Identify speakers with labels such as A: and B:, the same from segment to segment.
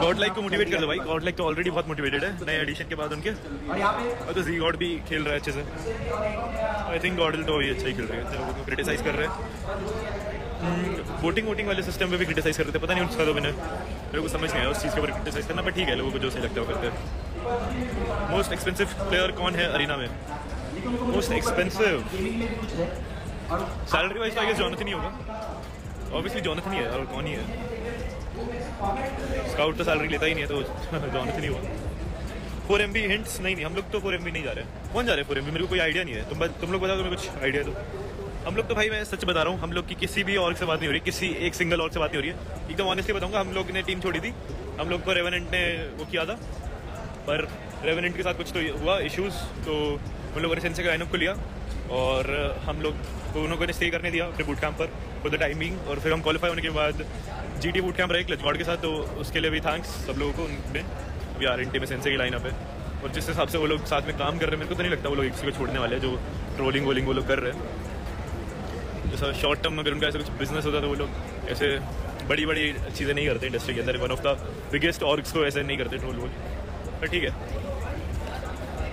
A: God like को motivate कर दो भाई। गॉड लाइक तो ऑलरेडी बहुत मोटिवेटेड है नए एडिशन के बाद उनके। और तो जी गॉड भी खेल रहा है अच्छे से। आई थिंक गॉड तो भी अच्छा ही खेल रहे हैं। लोगों क्रिटिसाइज कर रहे हैं। वोटिंग वोटिंग वाले सिस्टम पे भी क्रिटिसाइज कर रहे थे। पता नहीं उसका तो मैंने मेरे को समझ नहीं आया उस चीज़ के ऊपर क्रिटिसाइज करना बट ठीक है लोगों को जो सही लगता है वो करते हैं। मोस्ट एक्सपेंसिव प्लेयर कौन है अरीना में? मोस्ट एक्सपेंसिव सैलरी वाइज तो आई गेस जॉनथन ही होगा। ऑब्वियसली जॉनथन ही है और कौन ही है? स्काउट तो सैलरी लेता ही नहीं है तो जॉनथन ही होगा फोर एम बी हिंट्स नहीं नहीं, हम लोग तो फोर एम बी नहीं जा रहे। कौन जा रहे हैं फोर एम बी मेरे को कोई आइडिया नहीं है। तुम तुम लोग बताओ तुम्हें कुछ आइडिया तो हम लोग तो भाई, मैं सच बता रहा हूँ, हम लोग की किसी भी और से बात नहीं हो रही, किसी एक सिंगल और से बात नहीं हो रही है। एकदम ऑनेस्टली बताऊँगा, हम लोग ने टीम छोड़ी थी। हम लोग को रेवेनेंट ने वो किया था, पर रेवेनेंट के साथ कुछ तो हुआ इश्यूज़ तो उन लोगों ने सेंसे का को लिया। और हम लोग को ने स्टे करने दिया अपने बूट कैंप पर फॉर द टाइमिंग और फिर हम क्वालिफाई होने के बाद जी टी बूट कैंप रहे क्लच के साथ तो उसके लिए भी थैंक्स सब लोगों को उनमें अभी आर एन टी में सेंसे की लाइनअप है। और जिस हिसाब से वो लोग साथ में काम कर रहे हैं, मेरे को तो नहीं लगता वो लोग किसी को छोड़ने वाले हैं, जो ट्रोलिंग वोलिंग वो लोग कर रहे हैं। जैसा शॉर्ट टर्म में अगर उनका ऐसा कुछ बिज़नेस होता तो वो लोग ऐसे बड़ी बड़ी चीज़ें नहीं करते इंडस्ट्री के अंदर। One of the biggest orgs को ऐसे नहीं करते ट्रोल वोल पर ठीक है।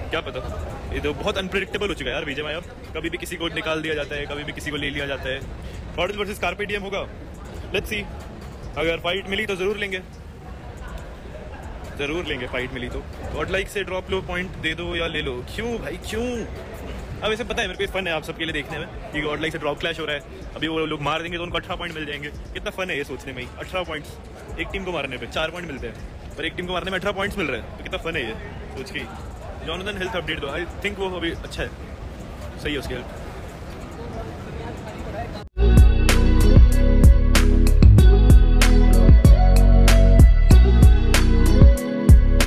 A: क्या पता? ये तो बहुत अनप्रिडिक्टेबल हो चुका है यार, विजय अब कभी भी किसी को निकाल दिया जाता है, कभी भी किसी को ले लिया जाता है। मॉडल वर्सेस कार्पेडियम होगा। लेट्स सी अगर फाइट मिली तो ज़रूर लेंगे। ज़रूर लेंगे फाइट मिली तो। गॉड लाइक से ड्रॉप लो पॉइंट दे दो या ले लो। क्यों भाई, क्यों? अब ऐसे पता है, मेरे को फन है आप सबके लिए देखने में कि गॉड लाइक से ड्रॉप क्लैश हो रहा है। अभी वो लोग मार देंगे तो उनको अठारह पॉइंट मिल जाएँगे। कितना फन है ये सोचने में ही। अठारह पॉइंट्स एक टीम को मारने पे चार पॉइंट मिलते हैं। और एक टीम को मारने में अठारह पॉइंट्स मिल रहे हैं। तो कितना फन है ये, सोच के जॉनदन हेल्थ अपडेट दो। आई थिंक वो अभी अच्छा है। सही है उसकी हेल्थ